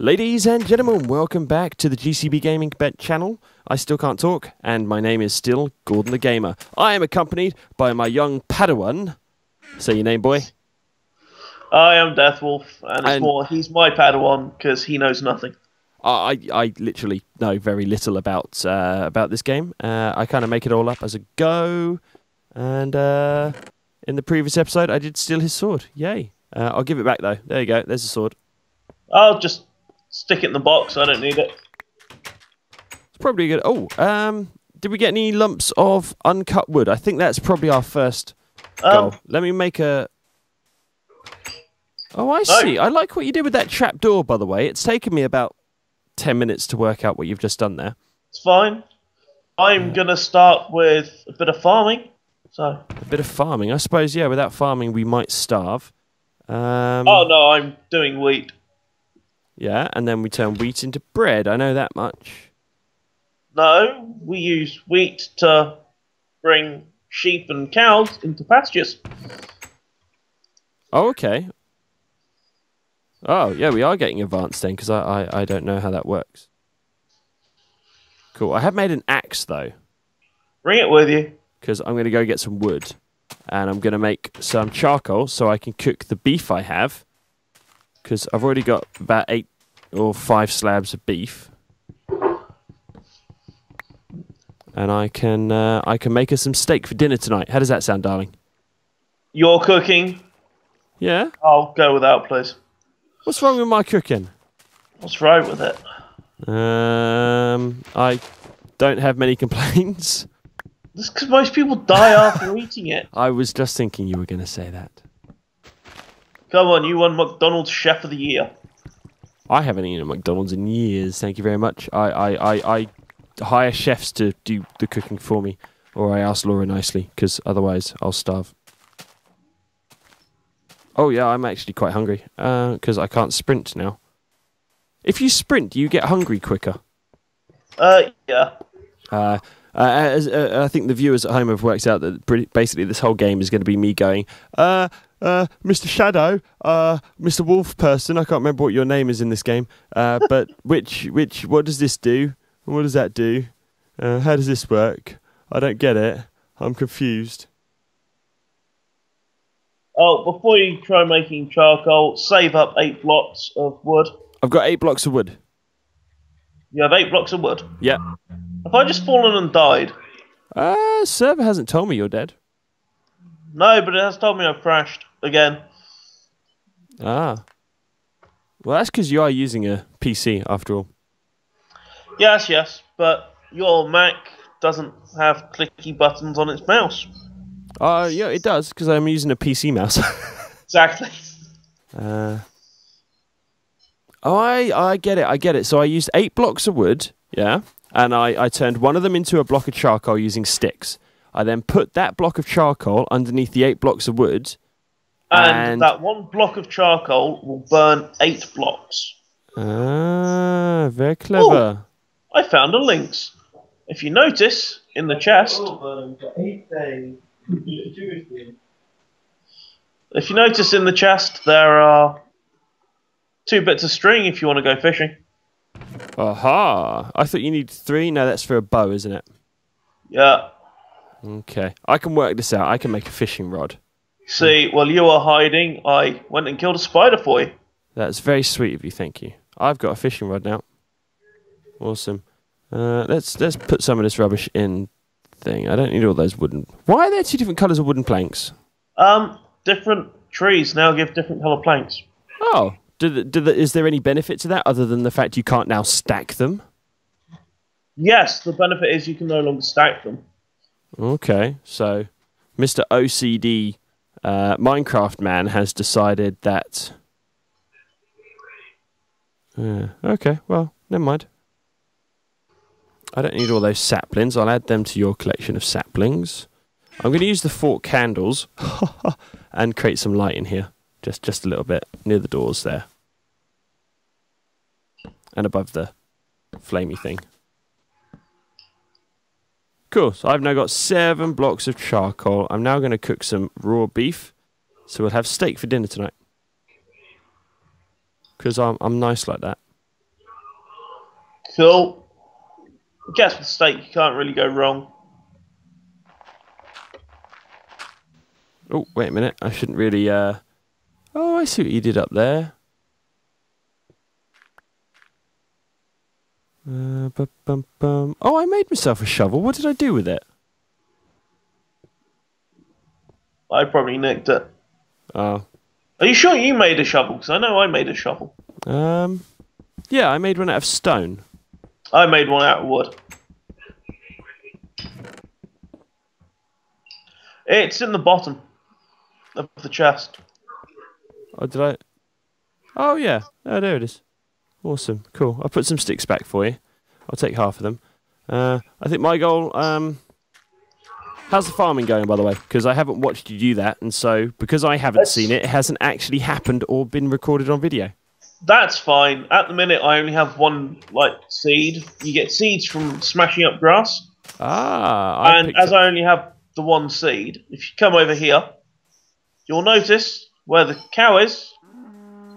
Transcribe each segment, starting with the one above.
Ladies and gentlemen, welcome back to the GCB Gaming Bet channel. I still can't talk, and my name is still Gordon the Gamer. I am accompanied by my young Padawan. Say your name, boy. I am Deathwolf, and it's more, he's my Padawan because he knows nothing. I, I I literally know very little about uh, about this game. Uh, I kind of make it all up as I go, and uh, in the previous episode, I did steal his sword. Yay! Uh, I'll give it back though. There you go. There's the sword. I'll just stick it in the box, I don't need it. It's probably good. Oh, um, did we get any lumps of uncut wood? I think that's probably our first Um, goal. Let me make a. Oh, I see. I like what you did with that trap door. By the way, it's taken me about ten minutes to work out what you've just done there. it's fine. I'm gonna start with a bit of farming. So, A bit of farming, I suppose. Yeah, without farming, we might starve. Um, oh no, I'm doing wheat. Yeah, and then we turn wheat into bread. I know that much. No, we use wheat to bring sheep and cows into pastures. Oh, okay. Oh, yeah, we are getting advanced then, because I, I, I don't know how that works. Cool. I have made an axe, though, Bring it with you. because I'm going to go get some wood. And I'm going to make some charcoal so I can cook the beef I have. Because I've already got about eight or five slabs of beef. And I can uh, I can make us some steak for dinner tonight. How does that sound, darling? You're cooking. Yeah? I'll go without, please. What's wrong with my cooking? What's right with it? Um, I don't have many complaints. This because most people die after eating it. I was just thinking you were going to say that. Come on, you won McDonald's Chef of the Year. I haven't eaten at McDonald's in years. Thank you very much. I, I, I, I hire chefs to do the cooking for me, or I ask Laura nicely, because otherwise I'll starve. Oh yeah, I'm actually quite hungry because I can't sprint now. If you sprint, you get hungry quicker. Uh, yeah. Uh, uh, as, uh, I think the viewers at home have worked out that pretty, basically this whole game is going to be me going, uh, uh, Mr. Shadow, uh, Mr. Wolf person. I can't remember what your name is in this game, uh, but which, which, what does this do? What does that do? Uh, how does this work? I don't get it. I'm confused. Oh, before you try making charcoal, save up eight blocks of wood. I've got eight blocks of wood. You have eight blocks of wood. Yeah. Have I just fallen and died? Uh, server hasn't told me you're dead. No, but it has told me I've crashed again. Ah. Well, that's because you are using a PC after all. Yes, yes, but your Mac doesn't have clicky buttons on its mouse. Uh, yeah, it does because I'm using a PC mouse. Exactly. Uh, oh, I, I get it. I get it. So I used eight blocks of wood, yeah, and I, I turned one of them into a block of charcoal using sticks. I then put that block of charcoal underneath the eight blocks of wood. And, And- that one block of charcoal will burn eight blocks. Ah, very clever. I found a lynx. If you notice in the chest, if you notice in the chest, there are two bits of string if you want to go fishing. Aha! I thought you need three. No, that's for a bow, isn't it? Yeah. Okay, I can work this out. I can make a fishing rod. See, while you were hiding, I went and killed a spider for you. That's very sweet of you. Thank you. I've got a fishing rod now. Awesome. Uh, let's let's put some of this rubbish in thing. I don't need all those wooden. Why are there two different colours of wooden planks? Um, different trees now give different color planks. Oh, do the, do the, is there any benefit to that other than the fact you can't now stack them? Yes, the benefit is you can no longer stack them. Okay, so Mr. OCD uh, Minecraft man has decided that. Yeah. Okay. Well, never mind. I don't need all those saplings. I'll add them to your collection of saplings. I'm going to use the fork candles and create some light in here, just just a little bit near the doors there, and above the flamey thing. Cool. So I've now got seven blocks of charcoal. I'm now going to cook some raw beef. So we'll have steak for dinner tonight. Because I'm, I'm nice like that. Cool. I guess with steak you can't really go wrong. Oh, wait a minute. I shouldn't really. Uh... Oh, I see what you did up there. Uh, bu- bum, bum. Oh, I made myself a shovel. What did I do with it? I probably nicked it. Oh, Are you sure you made a shovel? Because I know I made a shovel. um, yeah, I made one out of stone. I made one out of wood. It's in the bottom of the chest. Oh, did I? Oh, yeah. Oh, there it is. Awesome. Cool. I'll put some sticks back for you. I'll take half of them. Uh, I think my goal. Um, how's the farming going, by the way? Because I haven't watched you do that, and so because I haven't Let's- seen it, it hasn't actually happened or been recorded on video. That's fine. At the minute, I only have one like seed. You get seeds from smashing up grass, Ah, I and as up- I only have the one seed, if you come over here, you'll notice where the cow is.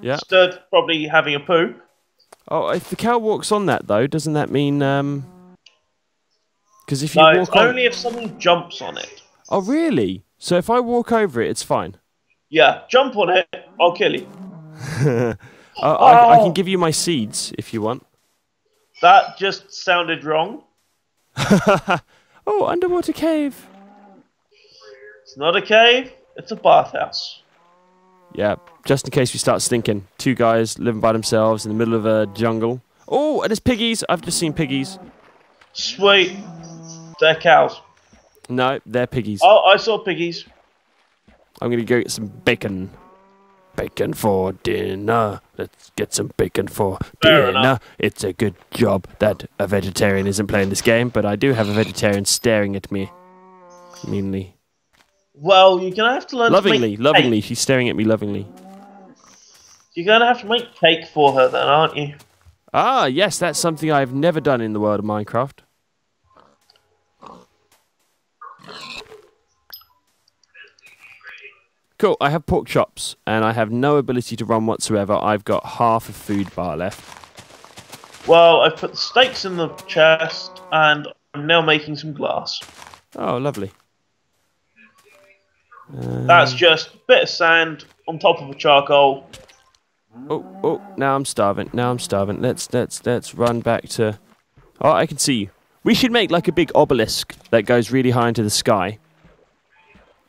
yeah. Stood, probably having a poo. Oh, if the cow walks on that though, doesn't that mean um? Because if you No, walk on, only if someone jumps on it. oh really? So if I walk over it, it's fine. Yeah, jump on it, I'll kill you. Uh, I, I Oh. can give you my seeds if you want. That just sounded wrong. Oh, underwater cave. It's not a cave, it's a bathhouse. Yeah, just in case we start stinking. Two guys living by themselves in the middle of a jungle. Oh, and there's piggies. I've just seen piggies. Sweet. They're cows. No, they're piggies. Oh, I saw piggies. I'm gonna go get some bacon. Bacon for dinner. Let's get some bacon for Fair dinner. enough. It's a good job that a vegetarian isn't playing this game, but I do have a vegetarian staring at me. Meanly. Well, you're gonna have to learn Lovingly, to make lovingly. Cake. She's staring at me lovingly. You're gonna have to make cake for her then, aren't you? Ah, yes, that's something I've never done in the world of Minecraft. Cool, I have pork chops and I have no ability to run whatsoever. I've got half a food bar left. Well, I've put the steaks in the chest, and I'm now making some glass. Oh, lovely. That's just a bit of sand on top of a charcoal. Oh, oh, now I'm starving. Now I'm starving. Let's let's let's run back to Oh, I can see you. We should make like a big obelisk that goes really high into the sky.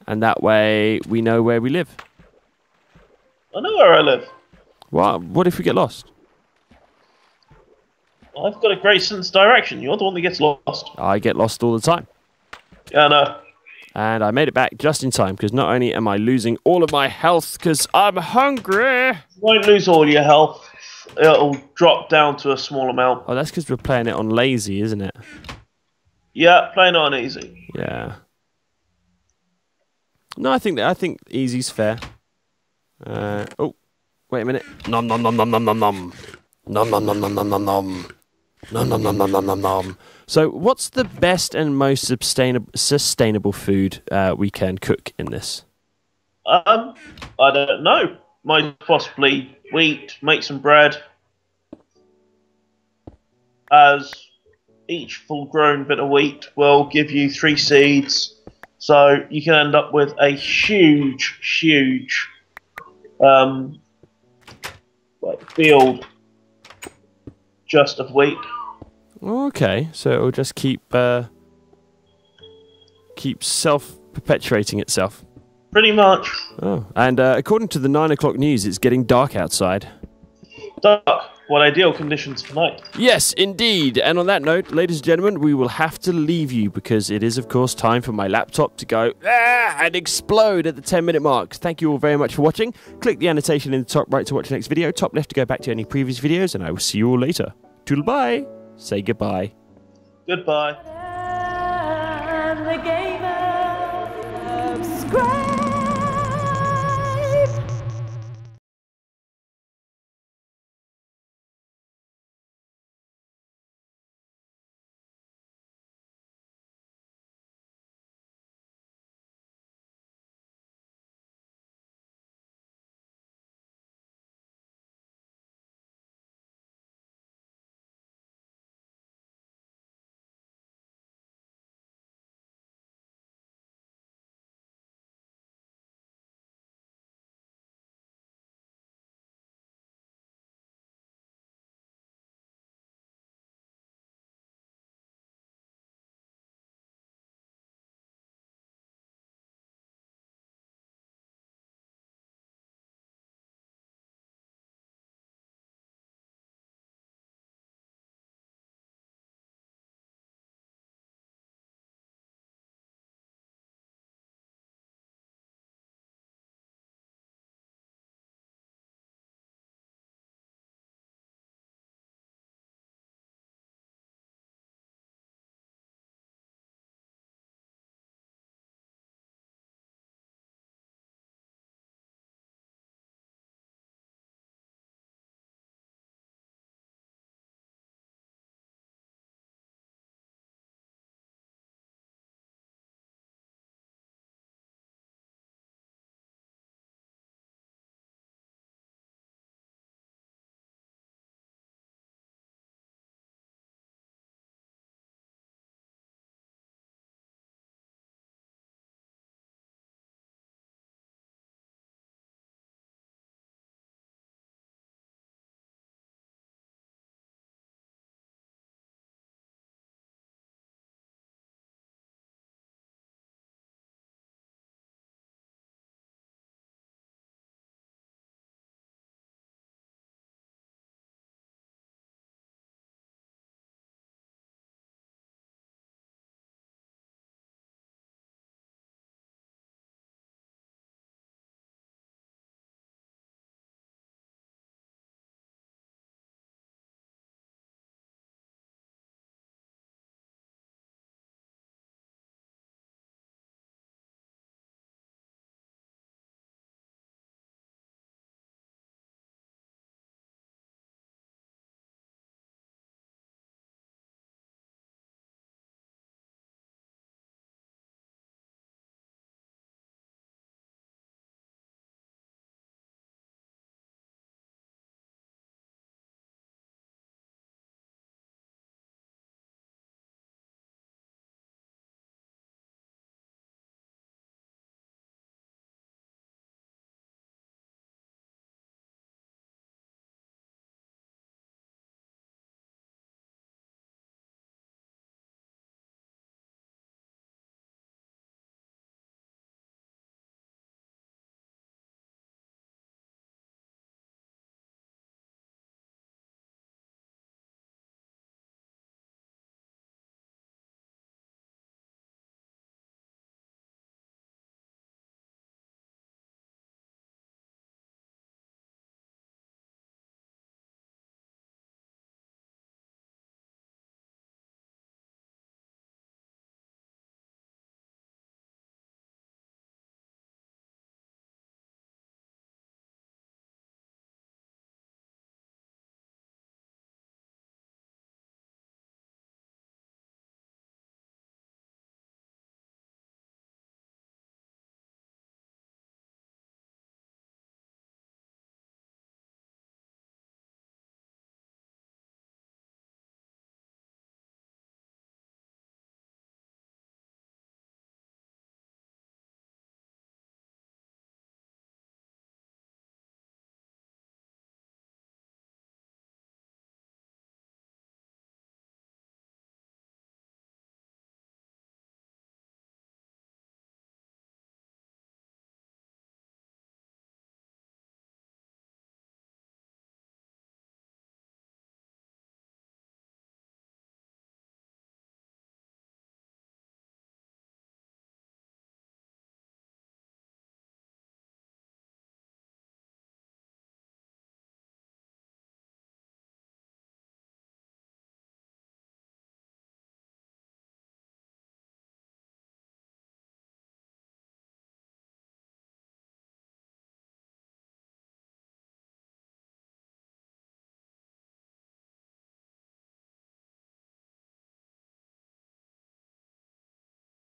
And that way we know where we live. I know where I live. What what if we get lost? I've got a great sense of direction. You're the one that gets lost. I get lost all the time. Yeah, I know. And I made it back just in time because not only am I losing all of my health because I'm hungry. You won't lose all your health. It'll drop down to a small amount. Oh, that's because we're playing it on lazy, isn't it? Yeah, playing on easy. Yeah. No, I think that I think easy's fair. Uh, oh, wait a minute. Nom nom nom nom nom nom nom. Nom nom nom nom nom nom nom. Nom nom nom nom nom nom nom. So, what's the best and most sustainable sustainable food uh, we can cook in this? Um, I don't know. Might possibly wheat, make some bread. As each full grown bit of wheat will give you three seeds. So you can end up with a huge, huge um, like field just of weight. Okay, so it'll just keep uh, keep self perpetuating itself. Pretty much. Oh, and uh, according to the nine o'clock news, it's getting dark outside. Dark. What ideal conditions for night. Yes, indeed. And on that note, ladies and gentlemen, we will have to leave you because it is, of course, time for my laptop to go ah, and explode at the 10 minute mark. Thank you all very much for watching. Click the annotation in the top right to watch the next video, top left to go back to any previous videos, and I will see you all later. Toodle bye. Say goodbye. Goodbye.